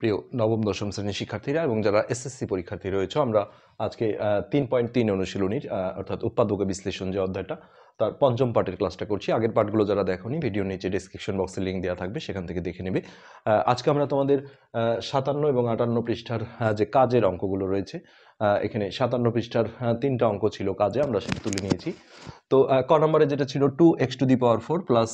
প্রিয় নবম, দশম শ্রেণির শিক্ষার্থীরা এবং যারা এসএসসি পরীক্ষার্থী রয়েছে, আমরা আজকে তিন পয়েন্ট তিন অনুশীলনীর অর্থাৎ উৎপাদক বিশ্লেষণ যে অধ্যায়টা, তার পঞ্চম পার্টের ক্লাসটা করছি। আগের পার্টগুলো যারা দেখোনি ভিডিও নিচে ডিসক্রিপশন বক্সে লিঙ্ক দেওয়া থাকবে, সেখান থেকে দেখে নেবে। আজকে আমরা তোমাদের সাতান্ন এবং আটান্ন পৃষ্ঠার যে কাজের অঙ্কগুলো রয়েছে এখানে সাতান্ন পৃষ্ঠার তিনটা অঙ্ক ছিল কাজে, আমরা সেটা তুলে নিয়েছি। তো ক নম্বরে যেটা ছিল two x to the power four plus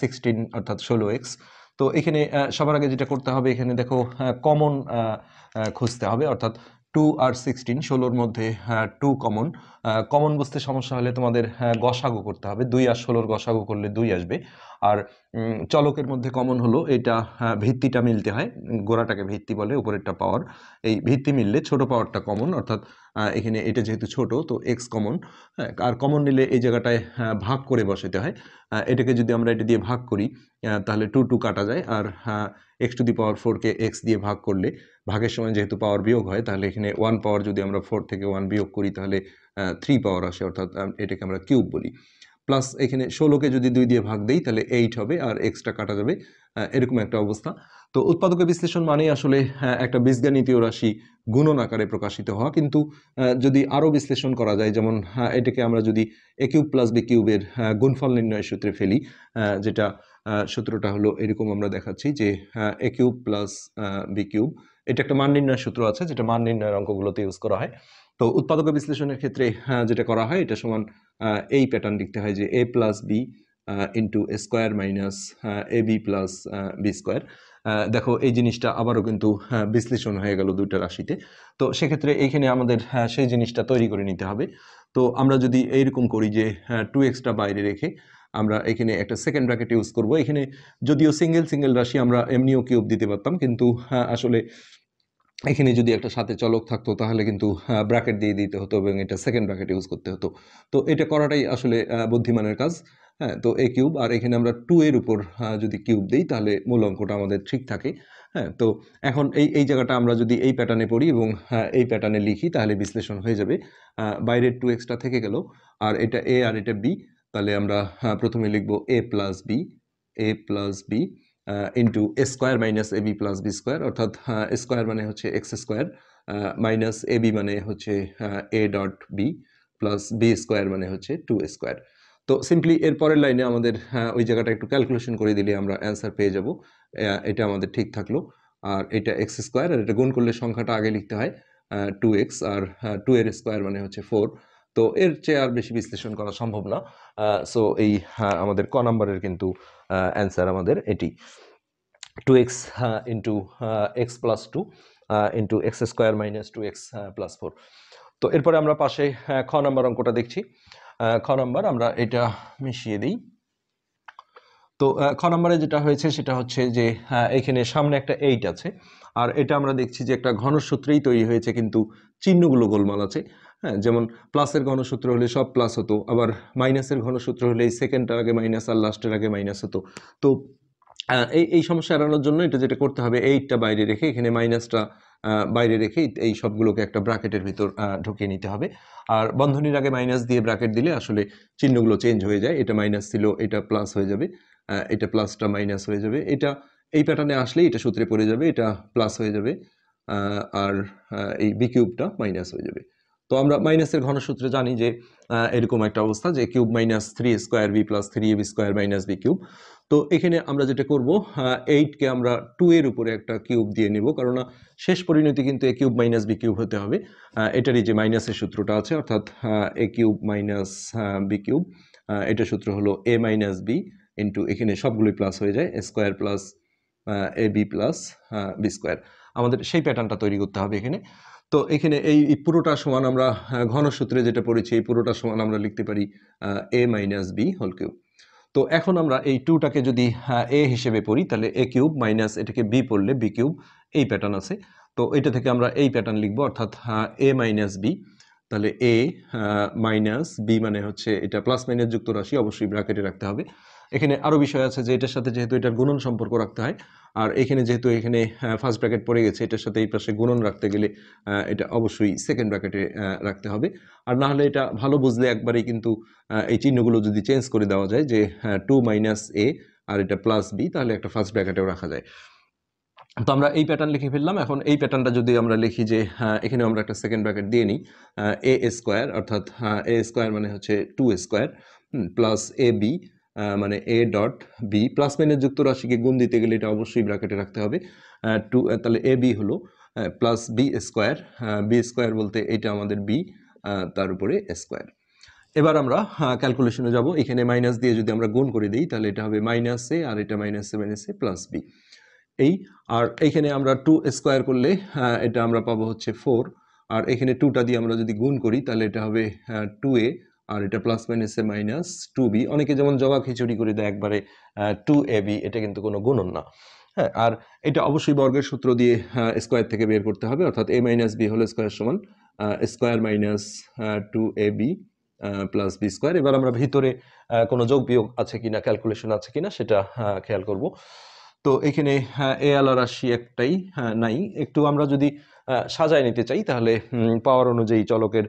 sixteen অর্থাৎ ষোলো এক্স তো এখানে সবার আগে যেটা করতে হবে, এখানে দেখো কমন খুঁজতে হবে, অর্থাৎ টু আর সিক্সটিন ষোলোর মধ্যে টু কমন কমন বুঝতে সমস্যা হলে তোমাদের গসাগো করতে হবে। দুই আর ষোলোর গসাগু করলে দুই আসবে। আর চলকের মধ্যে কমন হলো এটা আহ, ভিত্তিটা মিলতে হয় গোড়াটাকে ভিত্তি বলে উপরেরটা পাওয়ার এই ভিত্তি মিললে ছোট পাওয়ারটা কমন অর্থাৎ এখানে এটা যেহেতু ছোট তো এক্স কমন আর কমন নিলে এই জায়গাটায় ভাগ করে বসাতে হয় এটাকে যদি আমরা এটা দিয়ে ভাগ করি তাহলে টু টু কাটা যায় আর এক্স টু দি পাওয়ার ফোরকে এক্স দিয়ে ভাগ করলে ভাগের সময় যেহেতু পাওয়ার বিয়োগ হয় তাহলে এখানে ওয়ান পাওয়ার যদি আমরা ফোর থেকে ওয়ান বিয়োগ করি তাহলে থ্রি পাওয়ার আসে অর্থাৎ এটাকে আমরা কিউব বলি। প্লাস এখানে ষোলোকে যদি দুই দিয়ে ভাগ দেই তাহলে এইট হবে আর এক্সট্রা কাটা যাবে এরকম একটা অবস্থা। তো উৎপাদকের বিশ্লেষণ মানেই আসলে আহ, একটা বীজগাণিতীয় রাশি গুণন আকারে প্রকাশিত হওয়া। কিন্তু যদি আরও বিশ্লেষণ করা যায় যেমন এটাকে আমরা যদি এ কিউব প্লাস বি কিউবের গুণফল নির্ণয়ের সূত্রে ফেলি যেটা সূত্রটা হলো এরকম আমরা দেখাচ্ছি যে a cube plus b cube এটা একটা মান নির্ণয়ের সূত্র আছে যেটা মান নির্ণয়ের অঙ্কগুলোতে ইউজ করা হয়। তো উৎপাদক বিশ্লেষণের ক্ষেত্রে আহ, যেটা করা হয় এটা সমান এই প্যাটার্ন লিখতে হয় যে a plus b into a square minus a b plus b square দেখো এই জিনিসটা আবারও কিন্তু আহ, বিশ্লেষণ হয়ে গেল দুইটা রাশিতে। তো সেক্ষেত্রে এইখানে আমাদের আহ, সেই জিনিসটা তৈরি করে নিতে হবে। তো আমরা যদি এইরকম করি যে টু এক্সটা বাইরে রেখে আমরা এখানে একটা সেকেন্ড ব্র্যাকেট ইউজ করব। এখানে যদিও সিঙ্গেল সিঙ্গেল রাশি আমরা এমনিও কিউব দিতে পারতাম কিন্তু আসলে এখানে যদি একটা সাথে চলক থাকতো তাহলে কিন্তু ব্র্যাকেট দিয়ে দিতে হতো এবং এটা সেকেন্ড ব্র্যাকেট ইউজ করতে হতো। তো এটা করাটাই আসলে বুদ্ধিমানের কাজ। হ্যাঁ তো এ কিউব আর এখানে আমরা টু এর উপর যদি কিউব দিই তাহলে মূল অঙ্কটা আমাদের ঠিক থাকে। হ্যাঁ তো এখন এই এই জায়গাটা আমরা যদি এই প্যাটার্নে পড়ি এবং আহ, এই প্যাটার্নে লিখি তাহলে বিশ্লেষণ হয়ে যাবে। বাইরের টু এক্সটা থেকে গেল। আর এটা এ আর এটা বি তাহলে আমরা প্রথমে লিখব a plus b a plus b into a square minus a b plus b square অর্থাৎ স্কোয়ার মানে হচ্ছে x square minus a b মানে হচ্ছে a dot b plus b square মানে হচ্ছে টু স্কোয়ার তো সিম্পলি এর পরের লাইনে আমাদের ওই জায়গাটা একটু ক্যালকুলেশন করে দিলে আমরা অ্যান্সার পেয়ে যাব। এটা আমাদের ঠিক থাকল। আর এটা এক্স স্কোয়ার আর এটা গুণ করলে সংখ্যাটা আগে লিখতে হয় টু এক্স আর টু এর স্কোয়ার মানে হচ্ছে ফোর তো এর চেয়ে আর বেশি বিশ্লেষণ করা সম্ভব না। সো এই আমাদের ক নাম্বারের কিন্তু অ্যান্সার আমাদের এটি। Two x into x plus two into x square minus two x plus four তো এরপরে আমরা পাশে খ নাম্বার অঙ্কটা দেখছি। খ নাম্বার আমরা এটা মিশিয়ে দিই। তো খ নম্বরে যেটা হয়েছে সেটা হচ্ছে যে এখানে সামনে একটা এইট আছে। আর এটা আমরা দেখছি যে একটা ঘনসূত্রেই তৈরি হয়েছে, কিন্তু চিহ্নগুলো গোলমাল আছে। হ্যাঁ যেমন প্লাসের ঘনসূত্র হলে সব প্লাস হতো, আবার মাইনাসের ঘনসূত্র হলে এই সেকেন্ডটার আগে মাইনাস আর লাস্টের আগে মাইনাস হতো। তো এই এই সমস্যা এড়ানোর জন্য এটা যেটা করতে হবে, এইটটা বাইরে রেখে এখানে মাইনাসটা বাইরে রেখে এই- সবগুলোকে একটা ব্র্যাকেটের ভিতর ঢুকিয়ে নিতে হবে। আর বন্ধনীর আগে মাইনাস দিয়ে ব্র্যাকেট দিলে আসলে চিহ্নগুলো চেঞ্জ হয়ে যায়, এটা মাইনাস ছিল, এটা প্লাস হয়ে যাবে এটা প্লাসটা মাইনাস হয়ে যাবে, এটা, এই প্যাটার্নে আসলেই এটা সূত্রে পড়ে যাবে, এটা প্লাস হয়ে যাবে আর এই বি কিউবটা মাইনাস হয়ে যাবে। তো আমরা মাইনাসের ঘনসূত্রে জানি যে এরকম একটা অবস্থা যে cube minus three square b plus three a b square minus b cube তো এখানে আমরা যেটা করব এইটকে আমরা টু এর উপরে একটা কিউব দিয়ে নেব কারণ শেষ পরিণতি কিন্তু a cube minus b cube হতে হবে। এটারই যে মাইনাসের সূত্রটা আছে, অর্থাৎ a cube minus b cube এটা সূত্র হলো এ মাইনাস বি ইন্টু এখানে সবগুলোই প্লাস হয়ে যায় square plus a b plus b square আমাদের সেই প্যাটার্নটা তৈরি করতে হবে এখানে। তো এখানে এই পুরোটা সমান আমরা আহ, ঘনসূত্রে যেটা পড়েছি এই পুরোটা সমান আমরা লিখতে পারি a minus b whole cube তো এখন আমরা এই টুটাকে যদি এ হিসেবে পড়ি তাহলে এ কিউব মাইনাস এটাকে বি পড়লে বি কিউব এই প্যাটার্ন আছে। তো এটা থেকে আমরা এই প্যাটার্ন লিখব অর্থাৎ এ মাইনাস বি তাহলে এ মাইনাস বি মানে হচ্ছে এটা প্লাস মাইনাস যুক্ত রাশি অবশ্যই ব্র্যাকেটে রাখতে হবে। এখানে আরও বিষয় আছে যে এটার সাথে যেহেতু এটার গুণন সম্পর্ক রাখতে হয়, আর এখানে যেহেতু এখানে ফার্স্ট ব্র্যাকেট পড়ে গেছে, এটার সাথে এই পাশে গুণন রাখতে গেলে এটা অবশ্যই সেকেন্ড ব্র্যাকেটে রাখতে হবে। আর না হলে এটা ভালো বুঝলে একবারেই কিন্তু এই চিহ্নগুলো যদি চেঞ্জ করে দেওয়া যায় যে টু মাইনাস এ আর এটা প্লাস বি তাহলে একটা ফার্স্ট ব্র্যাকেটেও রাখা যায়। তো আমরা এই প্যাটার্ন লিখে ফেললাম। এখন এই প্যাটার্নটা যদি আমরা লিখি যে এখানে আমরা একটা সেকেন্ড ব্র্যাকেট দিয়ে নিই এ স্কোয়ার অর্থাৎ এ স্কোয়ার মানে হচ্ছে two square plus a b মানে a dot b plus minus যুক্ত রাশিকে গুণ দিতে গেলে এটা অবশ্যই ব্র্যাকেটে রাখতে হবে। টু তাহলে এ বি হলো plus b square b square বলতে এটা আমাদের বি তার উপরে স্কোয়ার এবার আমরা ক্যালকুলেশনে যাব। এখানে মাইনাস দিয়ে যদি আমরা গুণ করে দিই, তাহলে এটা হবে মাইনাস এ আর এটা minus seven s a plus b এই, আর এখানে আমরা টু স্কোয়ার করলে এটা আমরা পাবো হচ্ছে ফোর আর এখানে টুটা দিয়ে আমরা যদি গুণ করি, তাহলে এটা হবে টু এ আর এটা plus minus a minus two b অনেকে যেমন জবা খিচুড়ি করে দেয় একবারে টু এ বি এটা কিন্তু কোনো গুণন না। হ্যাঁ আর এটা অবশ্যই বর্গের সূত্র দিয়ে স্কোয়ার থেকে বের করতে হবে, অর্থাৎ a minus b whole square সমান square minus two a b plus b square এবার আমরা ভিতরে কোনো যোগ বিয়োগ আছে কি না ক্যালকুলেশন আছে কি না সেটা খেয়াল করব। তো এখানে এ আলা রাশি একটাই নাই। একটু আমরা যদি সাজায় নিতে চাই, তাহলে পাওয়ার অনুযায়ী চলকের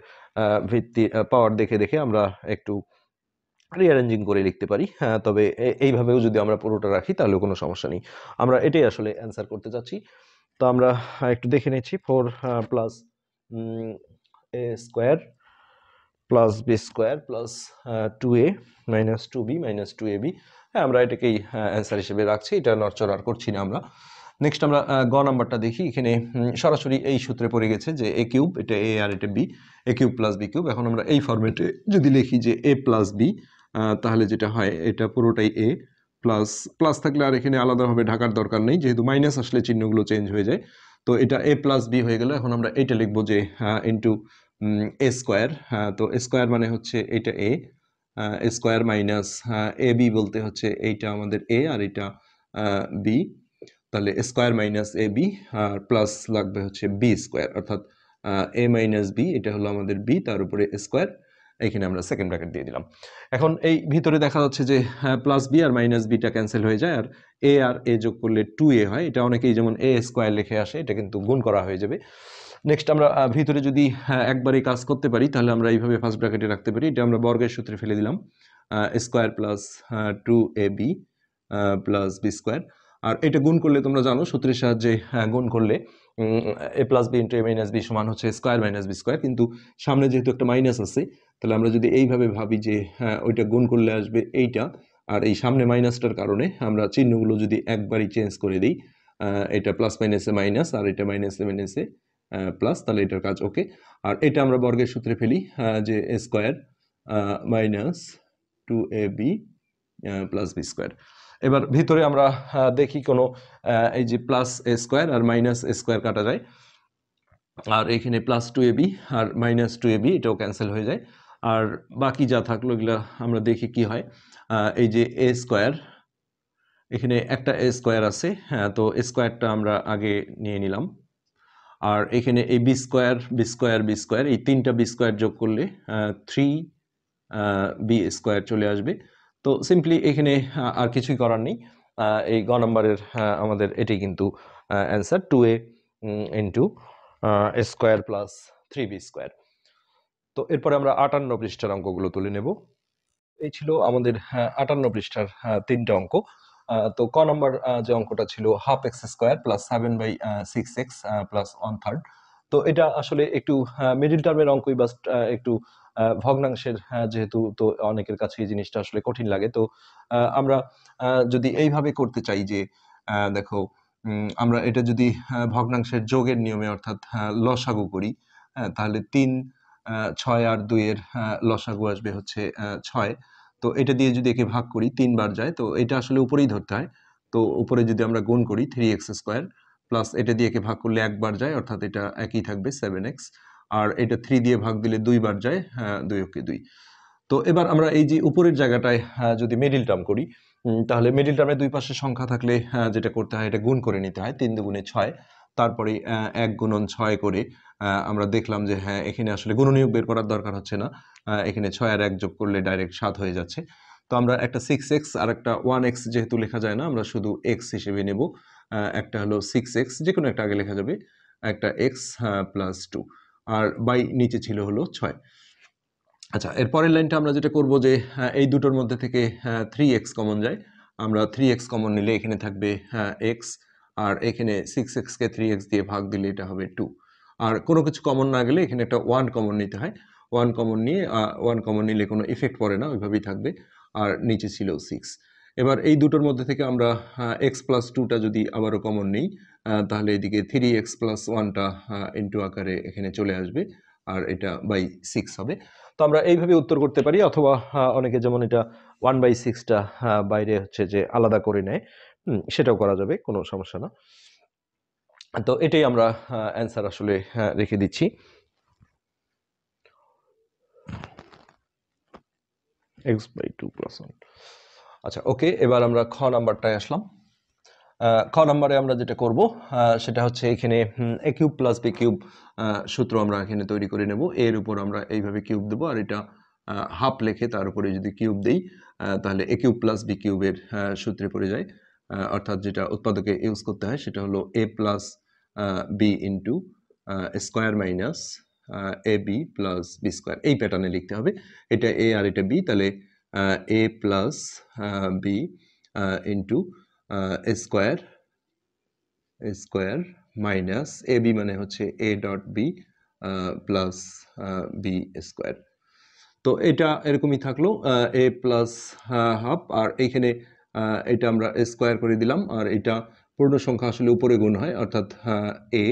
ভিত্তি পাওয়ার দেখে দেখে আমরা একটু রিঅ্যারেঞ্জিং করে লিখতে পারি। হ্যাঁ তবে এইভাবেও যদি আমরা পুরোটা রাখি, তাহলে কোনো সমস্যা নেই। আমরা এটাই আসলে অ্যান্সার করতে চাচ্ছি। তো আমরা একটু দেখে নিচ্ছি four plus a square plus b square plus two a minus two b minus two a b হ্যাঁ আমরা এটাকেই অ্যান্সার হিসেবে রাখছি। এটা নড়চড় করছি না আমরা। নেক্সট আমরা গ নাম্বারটা দেখি। এখানে সরাসরি এই সূত্রে পড়ে গেছে যে এ কিউব এটা এ আর এটা b a cube plus b cube এখন আমরা এই ফরম্যাটে যদি লিখি যে এ প্লাস বি তাহলে যেটা হয়, এটা পুরোটাই এ প্লাস প্লাস থাকলে আর এখানে আলাদাভাবে ঢাকার দরকার নেই, যেহেতু মাইনাস আসলে চিহ্নগুলো চেঞ্জ হয়ে যায়। তো এটা এ প্লাস বি হয়ে গেল। এখন আমরা এটা লিখব যে ইন্টু এ স্কোয়ার তো স্কোয়ার মানে হচ্ছে এটা a square minus a b বলতে হচ্ছে এইটা আমাদের এ আর এটা বি তাহলে স্কোয়ার মাইনাস এ বি আর প্লাস লাগবে হচ্ছে বি স্কোয়ার অর্থাৎ এ মাইনাস বি এটা হলো আমাদের বি তার উপরে স্কোয়ার এখানে আমরা সেকেন্ড ব্র্যাকেট দিয়ে দিলাম। এখন এই ভিতরে দেখা যাচ্ছে যে প্লাস বি আর মাইনাস বিটা ক্যান্সেল হয়ে যায় আর এ আর এ যোগ করলে টু এ হয়। এটা অনেকেই যেমন এ স্কোয়ার লিখে আসে এটা কিন্তু গুণ করা হয়ে যাবে। নেক্সট আমরা ভিতরে যদি আহ, একবারই কাজ করতে পারি তাহলে আমরা এইভাবে ফার্স্ট ব্র্যাকেটে রাখতে পারি। এটা আমরা বর্গের সূত্রে ফেলে দিলাম square plus two a b plus b square. আর এটা গুণ করলে তোমরা জানো সূত্রের সাহায্যে আহ, গুণ করলে a plus b into a minus b সমান হচ্ছে স্কোয়ার মাইনাস বি স্কোয়ার কিন্তু সামনে যেহেতু একটা মাইনাস আছে তাহলে আমরা যদি এইভাবে ভাবি যে হ্যাঁ ওইটা গুণ করলে আসবে এইটা আর এই সামনে মাইনাসটার কারণে আমরা চিহ্নগুলো যদি একবারই চেঞ্জ করে দিই এটা প্লাস মাইনাসে মাইনাস আর এটা মাইনাসে মাইনাসে প্লাস তাহলে এটার কাজ ওকে আর এটা আমরা বর্গের সূত্রে ফেলি যে square minus two a b plus b square এবার ভিতরে আমরা দেখি কোনো এই যে প্লাস এ স্কোয়ার আর মাইনাস এ স্কোয়ার কাটা যায়। আর এখানে প্লাস টু এবি আর মাইনাস টু এবি এটাও ক্যান্সেল হয়ে যায়। আর বাকি যা থাকল, এগুলো আমরা দেখি কি হয়। এই যে এ স্কোয়ার এখানে একটা এ স্কোয়ার আছে হ্যাঁ তো স্কোয়ারটা আমরা আগে নিয়ে নিলাম। আর এখানে এই b square b square b square এই তিনটা বি স্কোয়ার যোগ করলে থ্রি বি স্কোয়ার চলে আসবে। তো সিম্পলি এখানে আর কিছুই করার নেই। এই গ নম্বরের আমাদের এটি কিন্তু answer two a into square plus three b square তো এরপরে আমরা আটান্ন পৃষ্ঠার অঙ্কগুলো তুলে নেব। এই ছিল আমাদের আটান্ন পৃষ্ঠার তিনটা অঙ্ক। তো ক নম্বর যে অঙ্কটা ছিল half x square plus seven by six x plus one third তো এটা আসলে একটু মিডিল টার্মের অঙ্কই বা একটু ভগ্নাংশের যেহেতু তো অনেকের কাছে এই জিনিসটা আসলে কঠিন লাগে। তো আমরা যদি এইভাবে করতে চাই যে দেখো আমরা এটা যদি ভগ্নাংশের যোগের নিয়মে অর্থাৎ লসাগু করি হ্যাঁ, তাহলে তিন ছয় আর দুইয়ের লসাগু আসবে হচ্ছে ছয়। তো এটা দিয়ে যদি একে ভাগ করি তিনবার যায় তো এটা আসলে উপরেই ধরতে হয়। তো উপরে যদি আমরা গুণ করি থ্রি এক্স স্কোয়ার প্লাস এটা দিয়ে একে ভাগ করলে একবার যায় অর্থাৎ এটা একই থাকবে সেভেন এক্স আর এটা থ্রি দিয়ে ভাগ দিলে দুইবার যায় হ্যাঁ, দুই ওকে দুই। তো এবার আমরা এই যে উপরের জায়গাটায় আহ, যদি মিডিল টার্ম করি তাহলে মিডিল টার্মে দুই পাশে সংখ্যা থাকলে আহ, যেটা করতে হয় এটা গুণ করে নিতে হয় তিন দুগুণে ছয়। তারপরে এক গুণন ছয় করে আমরা দেখলাম যে হ্যাঁ এখানে আসলে গুণনীয়ক বের করার দরকার হচ্ছে না এখানে ছয় আর এক যোগ করলে ডাইরেক্ট সাত হয়ে যাচ্ছে। তো আমরা একটা সিক্স এক্স আর একটা ওয়ান এক্স যেহেতু লেখা যায় না আমরা শুধু এক্স হিসেবে নেব। একটা হলো সিক্স এক্স যে কোনো একটা আগে লেখা যাবে একটা এক্স প্লাস টু আর বাই নিচে ছিল হলো ছয়। আচ্ছা এরপরের লাইনটা আমরা যেটা করব যে আহ, এই দুটোর মধ্যে থেকে থ্রি এক্স কমন যায়। আমরা থ্রি এক্স কমন নিলে এখানে থাকবে এক্স আর এখানে সিক্স এক্সকে থ্রি এক্স দিয়ে ভাগ দিলে এটা হবে টু আর কোনো কিছু কমন না গেলে এখানে একটা ওয়ান কমন নিতে হয়। ওয়ান কমন নিয়ে ওয়ান কমন নিলে কোনো ইফেক্ট পড়ে না ওইভাবেই থাকবে। আর নিচে ছিল সিক্স এবার এই দুটোর মধ্যে থেকে আমরা এক্স প্লাস টুটা যদি আবারও কমন নিই তাহলে এদিকে থ্রি এক্স প্লাস ওয়ানটা ইন্টু আকারে এখানে চলে আসবে, আর এটা বাই সিক্স হবে। তো আমরা এইভাবে উত্তর করতে পারি, অথবা অনেকে যেমন এটা ওয়ান বাই সিক্সটা বাইরে হচ্ছে যে আলাদা করে নেয় সেটাও করা যাবে, কোনো সমস্যা না। তো এটাই আমরা অ্যান্সার আসলে রেখে দিচ্ছি। X by two plus one আচ্ছা ওকে, এবার আমরা খ নাম্বারটায় আসলাম। খ নাম্বারে আমরা যেটা করব সেটা হচ্ছে এখানে a cube plus b cube সূত্র আমরা এখানে তৈরি করে নেব। এর উপর আমরা এইভাবে কিউব দেবো আর এটা হাফ লেখে তার উপরে যদি কিউব দেই তাহলে এ কিউব প্লাস বি কিউবের সূত্রে পড়ে যায়। অর্থাৎ যেটা উৎপাদকে ইউজ করতে হয় সেটা হলো a plus b into square minus a b plus b square এই প্যাটার্নে লিখতে হবে। এটা এ আর এটা বি তাহলে a plus b into square square minus a b মানে হচ্ছে a dot b plus b square তো এটা এরকমই থাকল এ প্লাস হাফ আর এইখানে এটা আমরা স্কোয়ার করে দিলাম, আর এটা পূর্ণ সংখ্যা আসলে উপরে গুণ হয়, অর্থাৎ এ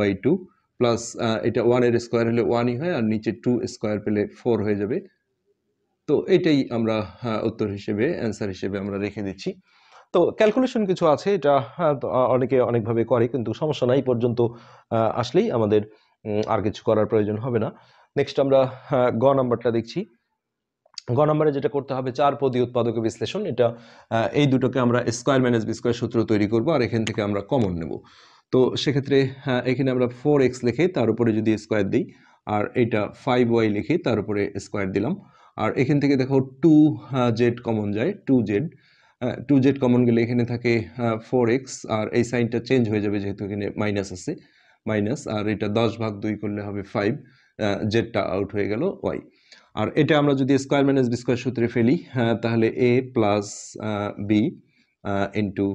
বাই টু প্লাস এটা ওয়ানের স্কোয়ার হলে ওয়ানই হয়, আর নিচে টু স্কোয়ার পেলে ফোর হয়ে যাবে তো এটাই আমরা উত্তর হিসেবে অ্যান্সার হিসেবে আমরা রেখে দিচ্ছি। তো ক্যালকুলেশন কিছু আছে এটা তো, অনেকে অনেকভাবে করে কিন্তু সমস্যা নাই পর্যন্ত আসলেই আমাদের আর কিছু করার প্রয়োজন হবে না। নেক্সট আমরা আহ, গ নাম্বারটা দেখছি। গ নাম্বারে যেটা করতে হবে চার পদী উৎপাদক বিশ্লেষণ এটা এই দুটোকে আমরা স্কোয়ার মাইনাস বি স্কোয়ার সূত্র তৈরি করব আর এখান থেকে আমরা কমন নেব। তো সেক্ষেত্রে এখানে আমরা ফোর এক্স লিখে তার উপরে যদি স্কোয়ার দিই আর এটা ফাইভ ওয়াই লিখে তার উপরে স্কোয়ার দিলাম। আর এখান থেকে দেখো টু জেড কমন যায় two z two z common গেলে এখানে থাকে ফোর এক্স আর এই সাইনটা চেঞ্জ হয়ে যাবে যেহেতু এখানে মাইনাস আছে মাইনাস আর এটা দশ ভাগ দুই করলে হবে ফাইভ জেডটা আউট হয়ে গেল ওয়াই আর এটা আমরা যদি স্কোয়ার মাইনাস বি স্কোয়ার সূত্রে ফেলি তাহলে a plus b into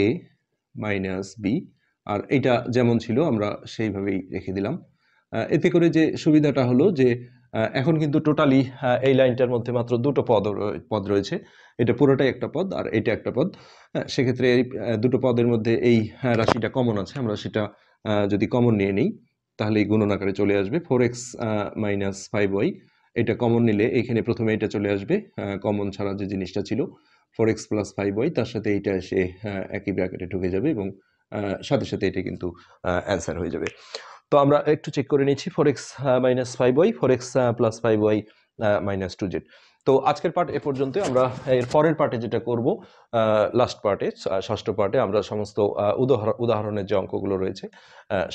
a minus b আর এটা যেমন ছিল আমরা সেইভাবেই রেখে দিলাম। এতে করে যে সুবিধাটা হলো যে এখন কিন্তু টোটালি এই লাইনটার মধ্যে মাত্র দুটো পদ পদ রয়েছে। এটা পুরোটাই একটা পদ আর এটা একটা পদ। হ্যাঁ, সেক্ষেত্রে এই দুটো পদের মধ্যে এই আহ, রাশিটা কমন আছে। আমরা সেটা যদি কমন নিয়ে নিই তাহলে এই গুণন আকারে চলে আসবে। Four x minus five y এটা কমন নিলে এখানে প্রথমে এটা চলে আসবে। কমন ছাড়া যে জিনিসটা ছিল four x plus five y তার সাথে এইটা এসে একই ব্র্যাকেটে ঢুকে যাবে এবং সাথে সাথে এটা কিন্তু অ্যান্সার হয়ে যাবে। তো আমরা একটু চেক করে নিচ্ছি four x minus five y four x plus five y minus two z তো আজকের পার্ট এ পর্যন্ত আমরা এর পরের পার্টে যেটা করব লাস্ট পার্টে ষষ্ঠ পার্টে আমরা সমস্ত উদাহরণ উদাহরণের যে অঙ্কগুলো রয়েছে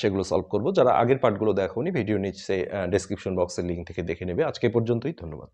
সেগুলো সলভ করব। যারা আগের পার্টগুলো দেখোনি ভিডিও নিচ্ছে ডেসক্রিপশন বক্সের লিঙ্ক থেকে দেখে নেবে। আজকে পর্যন্তই, ধন্যবাদ।